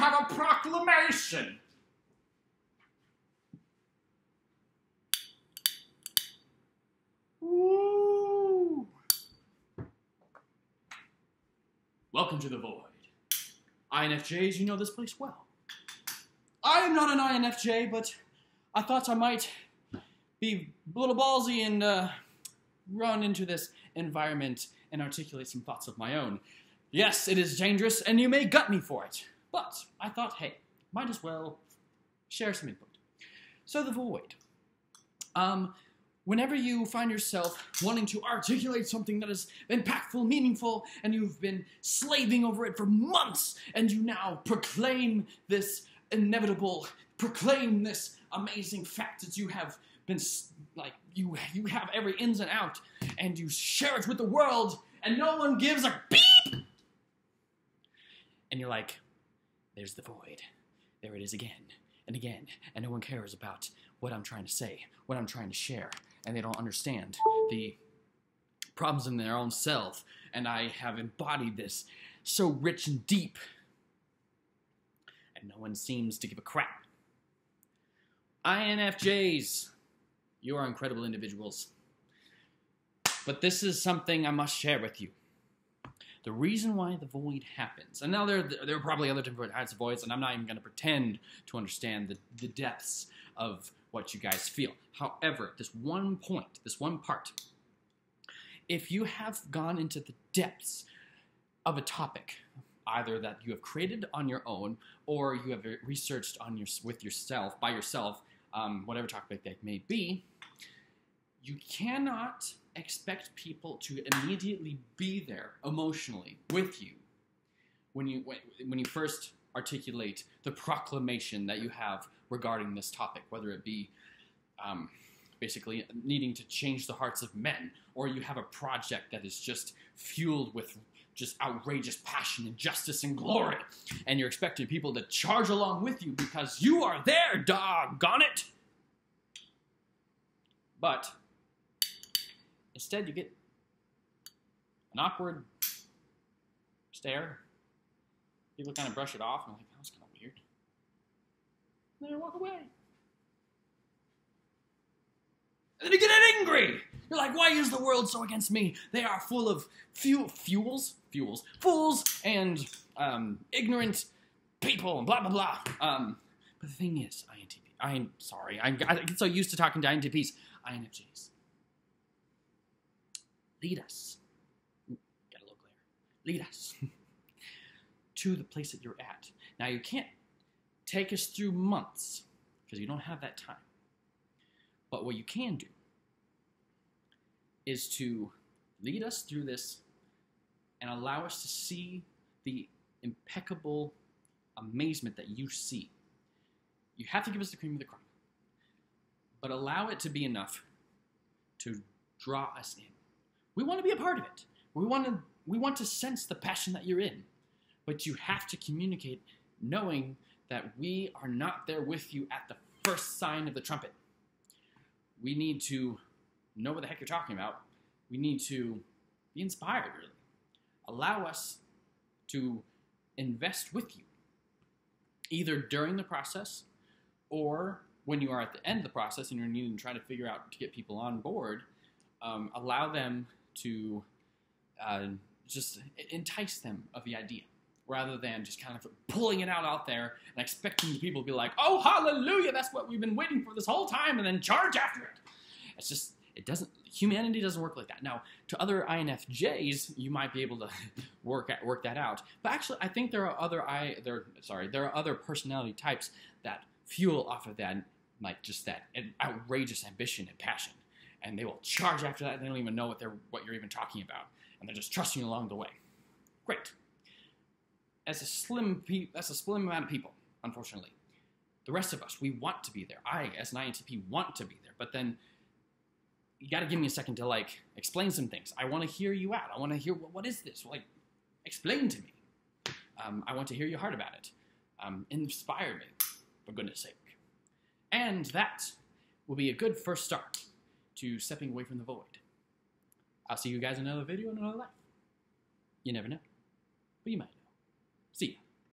have a proclamation. Woo! Welcome to the void. INFJs, you know this place well. I am not an INFJ, but I thought I might be a little ballsy and uh, run into this environment and articulate some thoughts of my own. Yes, it is dangerous, and you may gut me for it, but I thought, hey, might as well share some input. So, the void. Um, whenever you find yourself wanting to articulate something that is impactful, meaningful, and you've been slaving over it for months, and you now proclaim this inevitable, proclaim this amazing fact that you have been like you you have every ins and out, and you share it with the world, and no one gives a beep. And you're like, there's the void. There it is again and again, and no one cares about what I'm trying to say, what I'm trying to share, and they don't understand the problems in their own self. And I have embodied this so rich and deep, and no one seems to give a crap. INFJs, you are incredible individuals. But this is something I must share with you. The reason why the void happens, and now there, there are probably other different types of voids, and I'm not even going to pretend to understand the, the depths of what you guys feel. However, this one point, this one part, if you have gone into the depths of a topic, either that you have created on your own or you have researched on your with yourself by yourself, um, whatever topic that may be, you cannot expect people to immediately be there emotionally with you when you when, you first articulate the proclamation that you have regarding this topic, whether it be um, basically needing to change the hearts of men, or you have a project that is just fueled with just outrageous passion and justice and glory, and you're expecting people to charge along with you because you are there, doggone it. But instead, you get an awkward stare. People kind of brush it off and like, that was kind of weird. And then walk away. And then you get angry. You're like, why is the world so against me? They are full of fu- fuels, fuels, fools, and um, ignorant people, and blah blah blah. Um, but the thing is, INTP. I'm sorry, I, I get so used to talking to INTPs. INFJs. Lead us. Get a little glare. Lead us to the place that you're at. Now you can't take us through months because you don't have that time. But what you can do is to lead us through this and allow us to see the impeccable amazement that you see. You have to give us the cream of the crop, but allow it to be enough to draw us in. We want to be a part of it. We want to we want to sense the passion that you're in. But you have to communicate knowing that we are not there with you at the first sign of the trumpet. We need to know what the heck you're talking about. We need to be inspired, really. Allow us to invest with you, either during the process or when you are at the end of the process and you're needing to try to figure out to get people on board. Um, allow them to uh, just entice them of the idea rather than just kind of pulling it out out there and expecting people to be like, oh, hallelujah, that's what we've been waiting for this whole time, and then charge after it. It's just, it doesn't, humanity doesn't work like that. Now, to other INFJs, you might be able to work at, work that out. But actually, I think there are other I, there, sorry, there are other personality types that fuel off of that, like just that outrageous ambition and passion. And they will charge after that, and they don't even know what they're, what you're even talking about. And they're just trusting you along the way. Great as a slim pe- that's a slim amount of people, unfortunately. The rest of us, we want to be there. I, as an INTP, want to be there, but then you got to give me a second to like explain some things. I want to hear you out. I want to hear what, what is this? Like, explain to me. Um, I want to hear your heart about it. Um, inspire me, for goodness sake. And that will be a good first start to stepping away from the void. I'll see you guys in another video in another life. You never know, but you might. Know. See ya.